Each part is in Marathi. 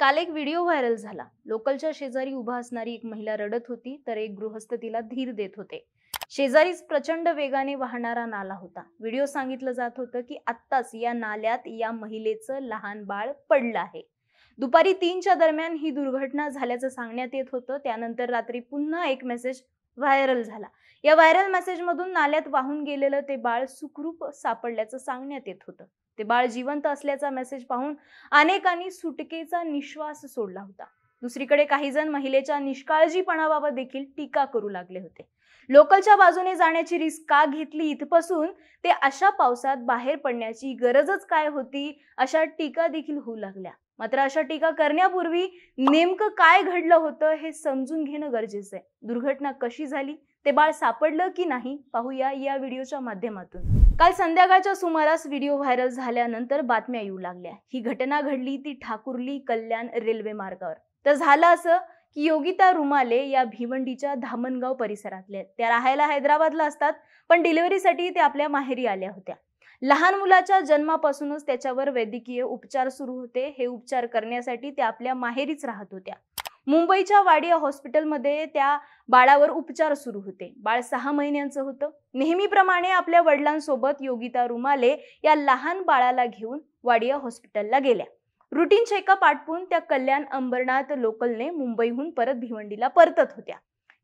काल एक व्हिडिओ व्हायरल झाला. लोकलच्या शेजारी उभा असणारी एक महिला रडत होती तर एक गृहस्थ तिला धीर देत होते. शेजारीच प्रचंड वेगाने वाहणारा नाला होता. व्हिडिओ सांगितलं जात होतं की आत्ताच या नाल्यात या महिलेचं लहान बाळ पडलं आहे. दुपारी तीनच्या दरम्यान ही दुर्घटना झाल्याचं सांगण्यात येत होतं. त्यानंतर रात्री पुन्हा एक मेसेज व्हायरल झाला. या व्हायरल मेसेजमधून नाल्यात वाहून गेलेलं ते बाळ सुखरूप सापडल्याचं सांगण्यात येत होतं. ते बाळ जिवंत असल्याचा मेसेज पाहून अनेकांनी सुटकेचा निश्वास सोडला होता. दुसरीकडे काही जण महिलेच्या निष्काळजीपणाबाबत देखील टीका करू लागले होते. लोकलच्या बाजूने जाण्याची रिस्क का घेतली इथपासून ते अशा पावसात बाहेर पडण्याची गरजच काय होती अशा टीका देखील होऊ लागल्या. मात्र अशा टीका करण्यापूर्वी नेमकं काय घडलं होतं हे समजून घेणं गरजेचं आहे. दुर्घटना कशी झाली ते बाळ सापडलं की नाही पाहूया या व्हिडिओच्या माध्यमातून. काल संध्याकाळच्या सुमारास व्हिडिओ व्हायरल झाल्यानंतर बातम्या येऊ लागल्या. ही घटना घडली ती ठाकुर्ली कल्याण रेल्वे मार्गावर. तर झालं असं की योगिता रुमाले या भिवंडीच्या धामणगाव परिसरातल्या त्या राहायला हैदराबादला असतात पण डिलिव्हरीसाठी ते आपल्या माहेरी आल्या होत्या. लहान मुलाच्या जन्मापासूनच त्याच्यावर वैद्यकीय उपचार सुरू होते. हे उपचार करण्यासाठी त्या आपल्या माहेरीच राहत होत्या. मुंबईच्या वाडिया हॉस्पिटलमध्ये त्या बाळावर उपचार सुरू होते. बाळ सहा महिन्यांचं होतं. नेहमीप्रमाणे आपल्या वडिलांसोबत योगिता रुमाले या लहान बाळाला घेऊन वाडिया हॉस्पिटलला गेल्या. रुटीन चेकअप आटपून त्या कल्याण अंबरनाथ लोकलने मुंबईहून परत भिवंडीला परतत होत्या.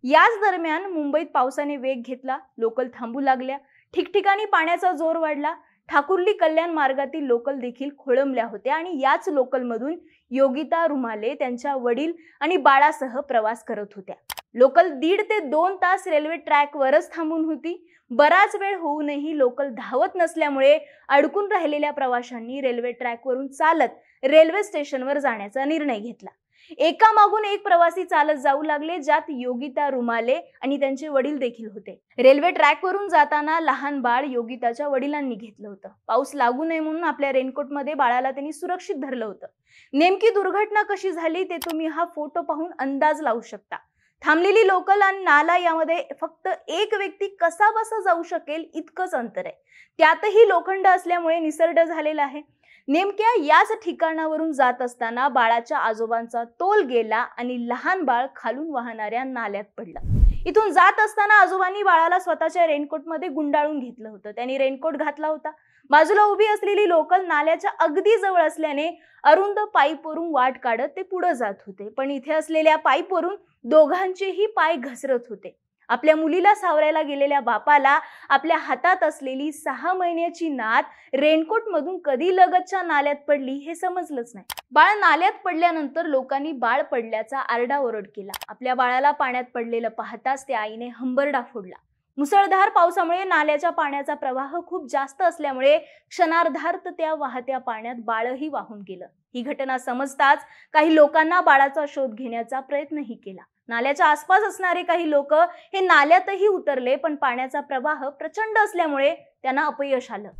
याच दरम्यान मुंबईत पावसाने वेग घेतला. लोकल थांबू लागल्या. ठिकठिकाणी पाण्याचा जोर वाढला. ठाकुर्ली कल्याण मार्गातील लोकल देखील खोळंबल्या होत्या आणि याच लोकलमधून योगिता रुमाले त्यांच्या वडील आणि बाळासह प्रवास करत होत्या. लोकल दीड ते दोन तास रेल्वे ट्रॅकवरच थांबून होती. बराच वेळ होऊनही लोकल धावत नसल्यामुळे अडकून राहिलेल्या प्रवाशांनी रेल्वे ट्रॅकवरून चालत रेल्वे स्टेशनवर जाण्याचा निर्णय घेतला. एका मागून एक प्रवासी चालत जाऊ लागले ज्यात योगिता रुमाले आणि त्यांचे वडील देखील होते. रेल्वे ट्रॅकवरून जाताना लहान बाळ योगिताच्या वडिलांनी घेतलं होतं. पाऊस लागू नये म्हणून आपल्या रेनकोटमध्ये बाळाला त्यांनी सुरक्षित धरलं होतं. नेमकी दुर्घटना कशी झाली ते तुम्ही हा फोटो पाहून अंदाज लावू शकता. थांबलेली लोकल आणि नाला यामध्ये फक्त एक व्यक्ती कसा बसा जाऊ शकेल इतकंच अंतर आहे. त्यातही लोखंड असल्यामुळे निसर्ग झालेला आहे. नेमक्या याच ठिकाणावरून जात असताना बाळाच्या आजोबांचा तोल गेला आणि लहान बाळ खालून वाहणाऱ्या नाल्यात पडला. इथून जात असताना आजोबांनी बाळाला स्वतःच्या रेनकोटमध्ये गुंडाळून घेतलं होतं. त्यांनी रेनकोट घातला होता. बाजूला उभी असलेली लोकल नाल्याच्या अगदी जवळ असल्याने अरुंद पाईपवरून वाट काढत ते पुढे जात होते. पण इथे असलेल्या पाईपवरून दोघांचेही पाय घसरत होते. आपल्या मुलीला सावरायला गेलेल्या बापाला आपल्या हातात असलेली सहा महिन्याची नात रेनकोट मधून कधी लगतच्या नाल्यात पडली हे समजलंच नाही. बाळ नाल्यात पडल्यानंतर लोकांनी बाळ पडल्याचा आरडाओरड केला. आपल्या बाळाला पाण्यात पडलेलं पाहताच त्या आईने हंबरडा फोडला. मुसळधार पावसामुळे नाल्याच्या पाण्याचा प्रवाह खूप जास्त असल्यामुळे क्षणार्धार्थ त्या वाहत्या पाण्यात बाळही वाहून गेलं. ही घटना समजताच काही लोकांना बाळाचा शोध घेण्याचा प्रयत्नही केला. नाल्याच्या आसपास असणारे काही लोक हे नाल्यातही उतरले पण पाण्याचा प्रवाह प्रचंड असल्यामुळे त्यांना अपयश आलं.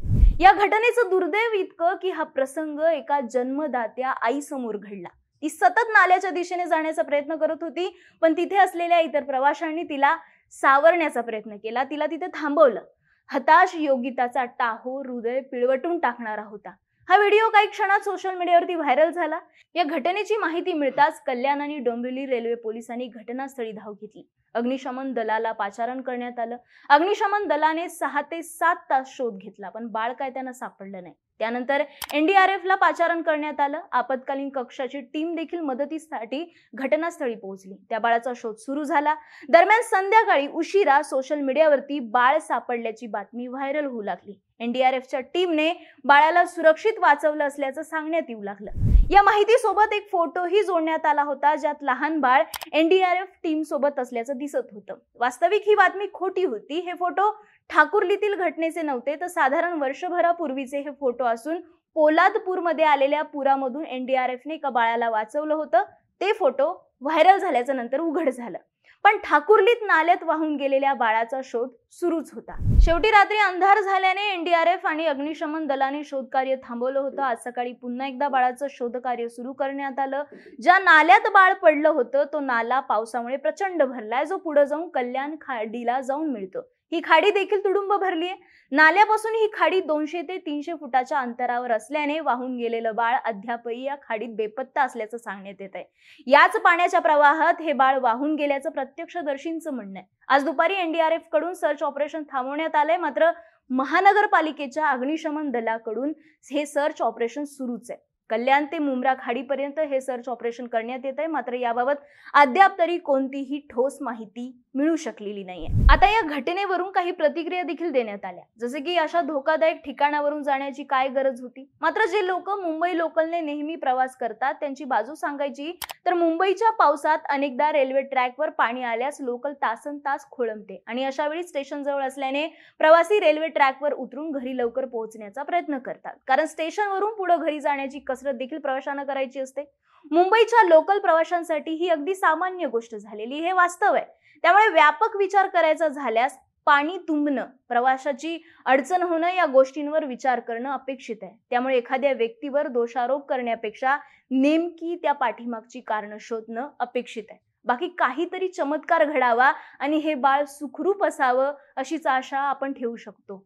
या घटनेचं दुर्दैव इतकं की हा प्रसंग एका जन्मदात्या आईसमोर घडला. ती सतत नाल्याच्या दिशेने जाण्याचा प्रयत्न करत होती पण तिथे असलेल्या इतर प्रवाशांनी तिला सावरण्याचा प्रयत्न केला. तिला तिथे थांबवलं. हताश योगिताचा टाहो हृदय पिळवटून टाकणारा होता. हा व्हिडिओ काही क्षणात सोशल मीडियावरती व्हायरल झाला. या घटनेची माहिती मिळताच कल्याण आणि डोंबिवली रेल्वे पोलिसांनी घटनास्थळी धाव घेतली. अग्निशमन दलाला पाचारण करण्यात आलं. अग्निशमन दलाने सहा ते सात तास शोध घेतला पण बाळ काय त्यांना सापडलं नाही. त्यानंतर एनडीआरएफ ला पाचारण करण्यात आलं. आपत्कालीन कक्षाची टीम देखील मदतीसाठी घटनास्थळी पोहोचली. त्या बाळाचा शोध सुरू झाला. दरम्यान संध्याकाळी उशिरा सोशल मीडियावरती बाळ सापडल्याची बातमी व्हायरल होऊ लागली. एनडीआरएफच्या टीमने बाळाला सुरक्षित वाचवलं असल्याचं सांगण्यात येऊ लागलं. या माहितीसोबत एक फोटोही जोडण्यात आला होता ज्यात लहान बाळ एनडीआरएफ टीम सोबत असल्याचं दिसत होतं. वास्तविक ही बातमी खोटी होती. हे फोटो ठाकुर्लीतील घटनेचे नव्हते तर साधारण वर्षभरापूर्वीचे हे फोटो असून पोलादपूरमध्ये आलेल्या पुरामधून एनडीआरएफने एका बाळाला वाचवलं होतं. ते फोटो व्हायरल झाल्याचं नंतर उघड झालं. पण ठाकुर्लीत नाल्यात वाहून गेलेल्या बाळाचा शोध सुरूच होता. शेवटी रात्री अंधार झाल्याने एनडीआरएफ आणि अग्निशमन दलाने शोधकार्य थांबवलं होतं. आज सकाळी पुन्हा एकदा बाळाचं शोधकार्य सुरू करण्यात आलं. ज्या नाल्यात बाळ पडलं होतं तो नाला पावसामुळे प्रचंड भरलाय. जो पुढे जाऊन कल्याण खाडीला जाऊन मिळतो. ही खाडी देखील तुडुंब भरली आहे. नाल्यापासून ही खाडी दोनशे ते तीनशे फुटाच्या अंतरावर असल्याने वाहून गेलेलं बाळ अद्यापही या खाडीत बेपत्ता असल्याचं सांगण्यात येत आहे याच पाण्याच्या प्रवाहात हे बाळ वाहून गेल्याचं प्रत्यक्षदर्शींचं म्हणणं आहे. आज दुपारी एनडीआरएफकडून सर्च ऑपरेशन थांबवण्यात आलंय. मात्र महानगरपालिकेच्या अग्निशमन दलाकडून हे सर्च ऑपरेशन सुरूच आहे. कल्याण ते मुंब्रा खाडीपर्यंत हे सर्च ऑपरेशन करण्यात येत आहे मात्र याबाबत अद्याप तरी कोणतीही ठोस माहिती मिळू शकलेली नाहीये. आता या घटनेवरून काही प्रतिक्रिया देखील देण्यात आल्या. जसे की अशा धोकादायक ठिकाणावरून जाण्याची काय गरज होती? मात्र जे लोक मुंबई लोकलने नेहमी प्रवास करतात त्यांची बाजू सांगायची तर मुंबईच्या पावसात अनेकदा रेल्वे ट्रॅकवर पाणी आल्यास लोकल तासन तास खोळंबते आणि अशा वेळी स्टेशन जवळ असल्याने प्रवासी रेल्वे ट्रॅकवर उतरून घरी लवकर पोहोचण्याचा प्रयत्न करतात. कारण स्टेशनवरून पुढे घरी जाण्याची कसरत देखील प्रवाशांना करायची असते. मुंबईच्या लोकल प्रवाशांसाठी ही अगदी सामान्य गोष्ट झालेली. हे वास्तव आहे. त्यामुळे त्यामुळे व्यापक विचार करायचा झाल्यास पाणी तुंबणं प्रवाशाची अडचण होणं या गोष्टींवर विचार करणं अपेक्षित आहे. त्यामुळे एखाद्या व्यक्तीवर दोषारोप करण्यापेक्षा नेमकी त्या पाठीमागची कारणं शोधणं अपेक्षित आहे. बाकी काहीतरी चमत्कार घडावा आणि हे बाळ सुखरूप असावं अशीच आशा आपण ठेवू शकतो.